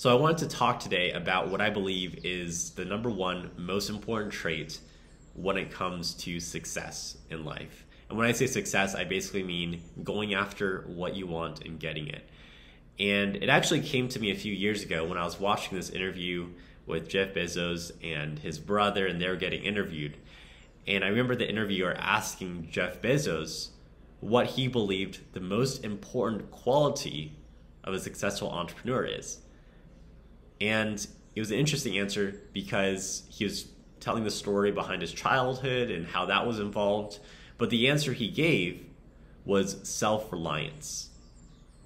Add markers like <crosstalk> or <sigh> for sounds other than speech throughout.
So, I wanted to talk today about what I believe is the number one most important trait when it comes to success in life. And when I say success, I basically mean going after what you want and getting it. And it actually came to me a few years ago when I was watching this interview with Jeff Bezos and his brother, and they were getting interviewed. And I remember the interviewer asking Jeff Bezos what he believed the most important quality of a successful entrepreneur is. And it was an interesting answer because he was telling the story behind his childhood and how that was involved. But the answer he gave was self reliance.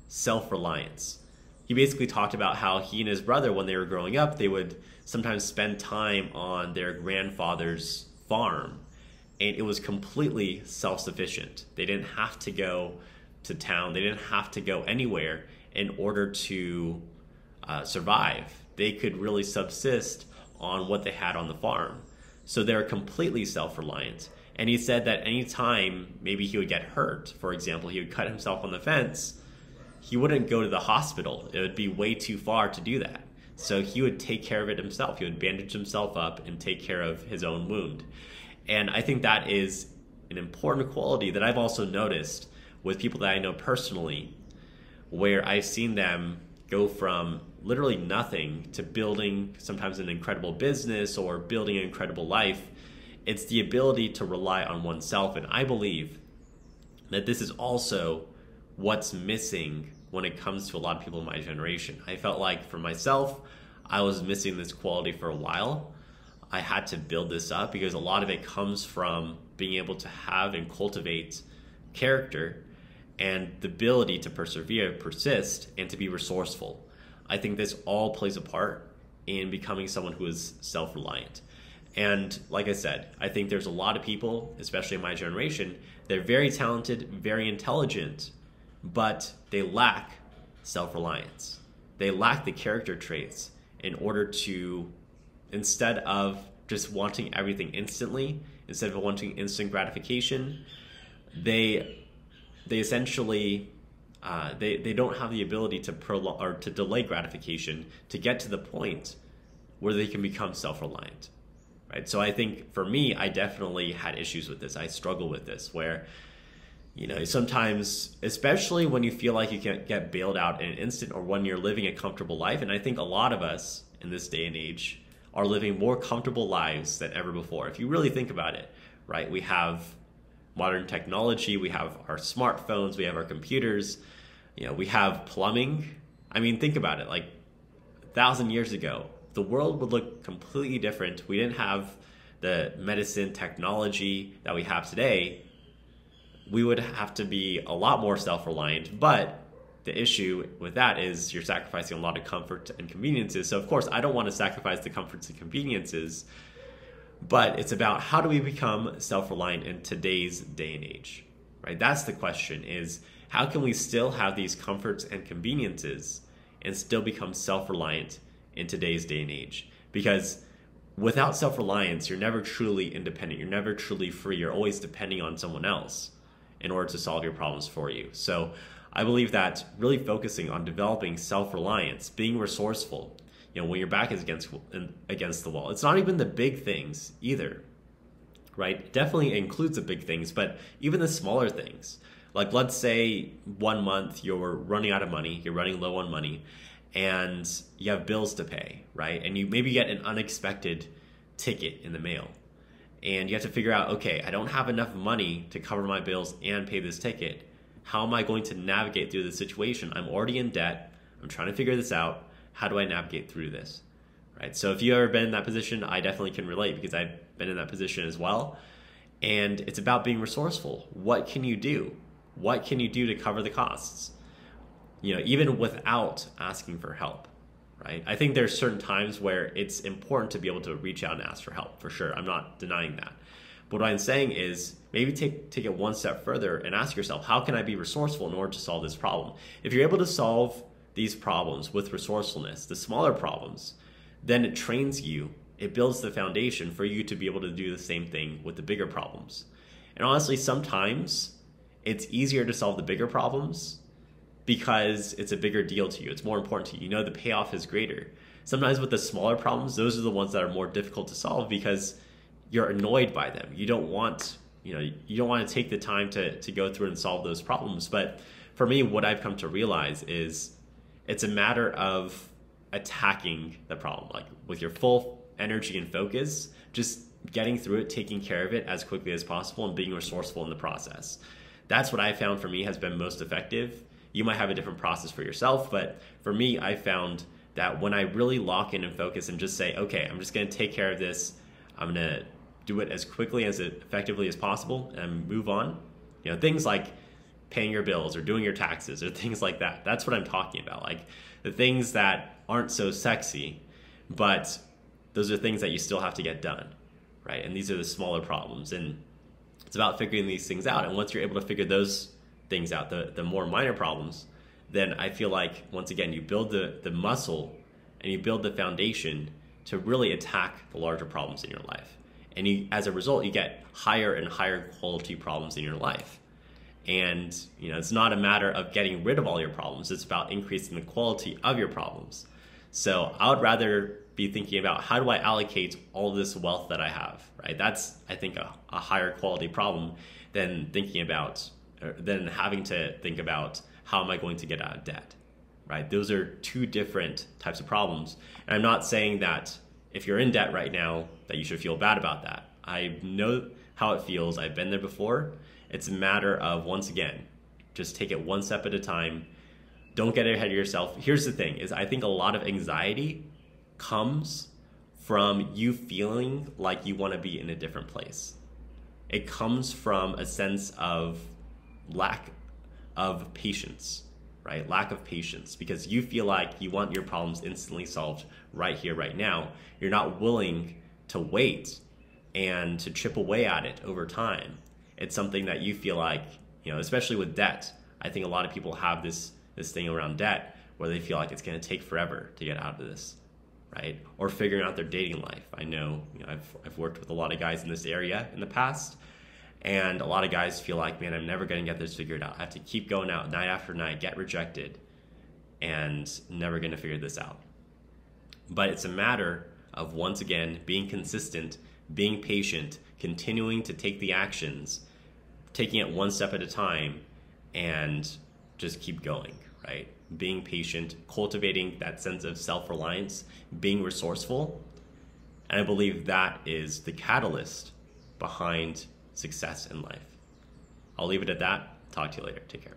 Self reliance. He basically talked about how he and his brother, when they were growing up, they would sometimes spend time on their grandfather's farm. And it was completely self sufficient. They didn't have to go to town, they didn't have to go anywhere in order to uh, survive. They could really subsist on what they had on the farm. So they're completely self reliant. And he said that anytime maybe he would get hurt, for example, he would cut himself on the fence, he wouldn't go to the hospital. It would be way too far to do that. So he would take care of it himself. He would bandage himself up and take care of his own wound. And I think that is an important quality that I've also noticed with people that I know personally, where I've seen them go from literally nothing to building sometimes an incredible business or building an incredible life. It's the ability to rely on oneself. And I believe that this is also what's missing when it comes to a lot of people in my generation. I felt like for myself, I was missing this quality for a while. I had to build this up because a lot of it comes from being able to have and cultivate character and the ability to persevere, persist, and to be resourceful. I think this all plays a part in becoming someone who is self reliant. And like I said, I think there's a lot of people, especially in my generation, they're very talented, very intelligent, but they lack self reliance. They lack the character traits in order to, instead of just wanting everything instantly, instead of wanting instant gratification, they they essentially uh, they, they don't have the ability to prolong or to delay gratification to get to the point where they can become self-reliant right? So i think for me i definitely had issues with this. I struggle with this where you know sometimes especially when you feel like you can't get bailed out in an instant or when you're living a comfortable life and i think a lot of us in this day and age are living more comfortable lives than ever before. If you really think about it right we have modern technology. We have our smartphones. We have our computers. You know we have plumbing. I mean think about it. Like a thousand years ago the world would look completely different. We didn't have the medicine technology that we have today. We would have to be a lot more self-reliant. But the issue with that is you're sacrificing a lot of comfort and conveniences. So of course i don't want to sacrifice the comforts and conveniences but it's about how do we become self-reliant in today's day and age right? That's the question is how can we still have these comforts and conveniences and still become self-reliant in today's day and age? Because without self-reliance you're never truly independent. You're never truly free. You're always depending on someone else in order to solve your problems for you. So I believe that really focusing on developing self-reliance, being resourceful, you know, when your back is against against the wall. It's not even the big things either. Right? It definitely includes the big things, but even the smaller things. Like let's say one month you're running out of money, you're running low on money, and you have bills to pay, right? And you maybe get an unexpected ticket in the mail and you have to figure out okay i don't have enough money to cover my bills and pay this ticket how am i going to navigate through this situation i'm already in debt i'm trying to figure this out how do i navigate through this right so if you've ever been in that position i definitely can relate because i've been in that position as well and it's about being resourceful what can you do what can you do to cover the costs you know even without asking for help right? I think there's certain times where it's important to be able to reach out and ask for help for sure. I'm not denying that. But what I'm saying is maybe take take it one step further and ask yourself, how can I be resourceful in order to solve this problem? If you're able to solve these problems with resourcefulness, the smaller problems, then it trains you, it builds the foundation for you to be able to do the same thing with the bigger problems. And honestly, sometimes it's easier to solve the bigger problems because it's a bigger deal to you. It's more important to you. You know the payoff is greater. Sometimes with the smaller problems, those are the ones that are more difficult to solve because you're annoyed by them. You don't want, you know, you don't want to take the time to to go through and solve those problems. But for me, what I've come to realize is it's a matter of attacking the problem, like with your full energy and focus, just getting through it, taking care of it as quickly as possible, and being resourceful in the process. That's what I found for me has been most effective. You might have a different process for yourself, but for me, I found that when I really lock in and focus and just say, okay, I'm just going to take care of this, I'm going to do it as quickly as effectively as possible and move on. You know, things like paying your bills or doing your taxes or <laughs> things like that. That's what I'm talking about. Like the things that aren't so sexy, but those are things that you still have to get done, right? And these are the smaller problems. And it's about figuring these things out. And once you're able to figure those things out, the, the more minor problems, then I feel like, once again, you build the, the muscle and you build the foundation to really attack the larger problems in your life. And you, as a result, you get higher and higher quality problems in your life. And you know, it's not a matter of getting rid of all your problems. It's about increasing the quality of your problems. So I would rather be thinking about how do I allocate all this wealth that I have, right? That's I think a, a higher quality problem than thinking about than having to think about how am I going to get out of debt, right? Those are two different types of problems. And I'm not saying that if you're in debt right now that you should feel bad about that. I know how it feels. I've been there before. It's a matter of once again, just take it one step at a time. Don't get ahead of yourself. Here's the thing is I think a lot of anxiety comes from you feeling like you want to be in a different place. It comes from a sense of lack of patience, right? Lack of patience because you feel like you want your problems instantly solved right here, right now. You're not willing to wait and to chip away at it over time. It's something that you feel like, you know, especially with debt. I think a lot of people have this this thing around debt where they feel like it's going to take forever to get out of this, right? Or figuring out their dating life. I know, you know I've I've worked with a lot of guys in this area in the past and a lot of guys feel like, man, I'm never going to get this figured out. I have to keep going out night after night, get rejected, and never going to figure this out. But it's a matter of, once again, being consistent, being patient, continuing to take the actions, taking it one step at a time, and just keep going, right? Being patient, cultivating that sense of self reliance, being resourceful. And I believe that is the catalyst behind success in life. I'll leave it at that. Talk to you later. Take care.